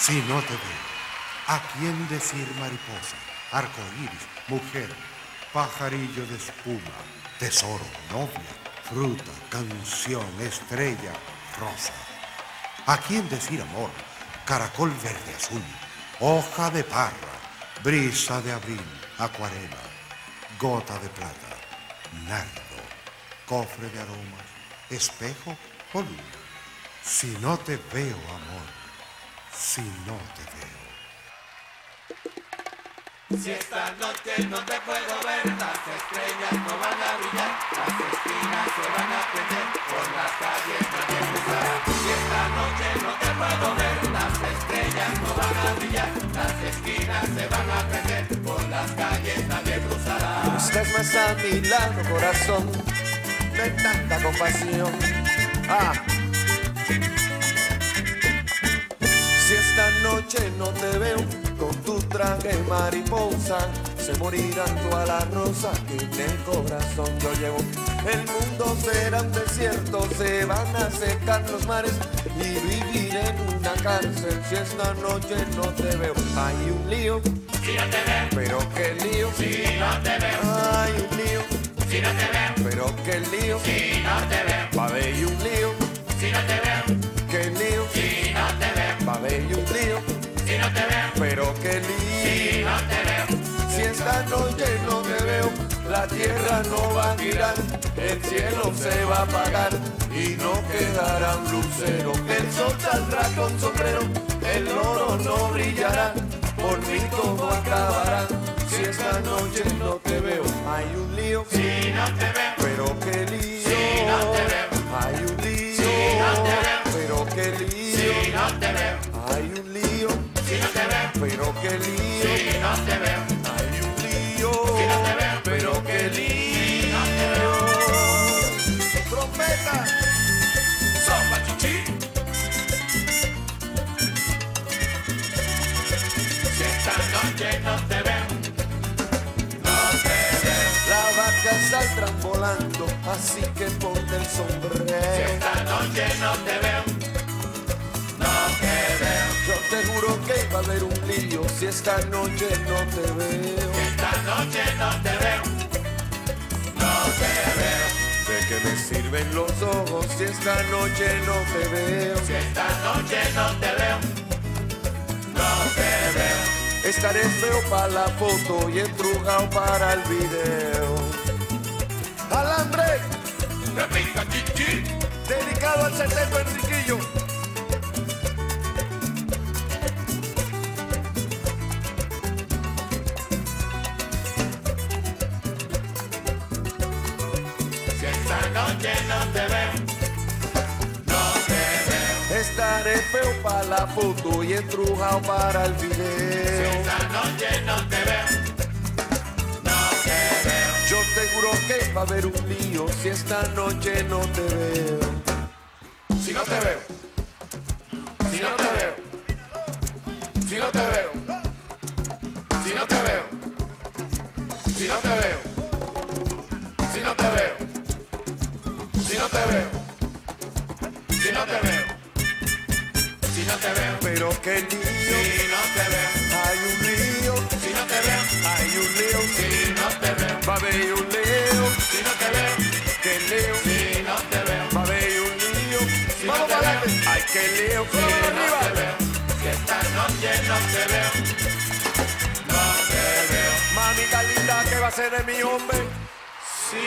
Si no te veo, ¿a quién decir mariposa, arcoíris, mujer, pajarillo de espuma, tesoro, novia, fruta, canción, estrella, rosa? ¿A quién decir amor, caracol verde azul, hoja de parra, brisa de abril, acuarela, gota de plata, nardo, cofre de aromas, espejo o? Si no te veo, amor, si no te veo. Si esta noche no te puedo ver, las estrellas no van a brillar, las esquinas se van a prender, por las calles nadie cruzará. Si esta noche no te puedo ver, las estrellas no van a brillar, las esquinas se van a prender, por las calles nadie cruzará. No estás más a mi lado, corazón, de tanta compasión. Ah. Traje mariposa, se morirán todas las rosas que en el corazón yo llevo. El mundo será un desierto, se van a secar los mares y vivir en una cárcel. Si esta noche no te veo, hay un lío. Si no te veo, Pero qué lío, si no te veo, hay un lío. si no te veo, Pero qué lío, si no te veo, tierra no va a girar, el cielo se va a apagar y no quedará un lucero. El sol saldrá con sombrero, el oro no brillará, por mí todo acabará. Si esta noche no te veo, hay un lío. Si no te veo, Pero qué lío. Si no te veo. Hay un lío. Si no te veo. Pero qué lío. si no te veo, Hay un lío. si no te veo, Pero qué lío. si no te veo, noche no te veo, no te veo. Las vacas saldrán volando, así que ponte el Si sombrero. esta noche no te veo, no te veo. Yo te juro que va a haber un lío si esta noche no te veo. Si esta noche no te veo, no te veo. ¿De qué me sirven los ojos si esta noche no te veo? Si esta noche no te veo, no te veo. Estaré feo para la foto y estrujado para el video. Alambre, Repita chichi. dedicado al setento Enriquillo. Si esta noche no te veo, Estaré feo para la foto y estrujado para el Si video. esta noche no te veo, no te veo. Yo te juro que va a haber un lío si esta noche no te veo. Si no te veo, si no te veo, si no te veo, si no te veo, si no te veo, si no te veo, si no te veo, Pero qué lío, si no te veo, hay un lío, si no te veo, hay un lío, si no te veo, va a haber un lío, si no te veo, qué lío, si no te veo, va a haber un lío. Si no te para veo. Ay, qué lío, si no te veo, si esta noche no te veo, no te veo. Mamita linda, ¿qué va a ser de mi hombre? Si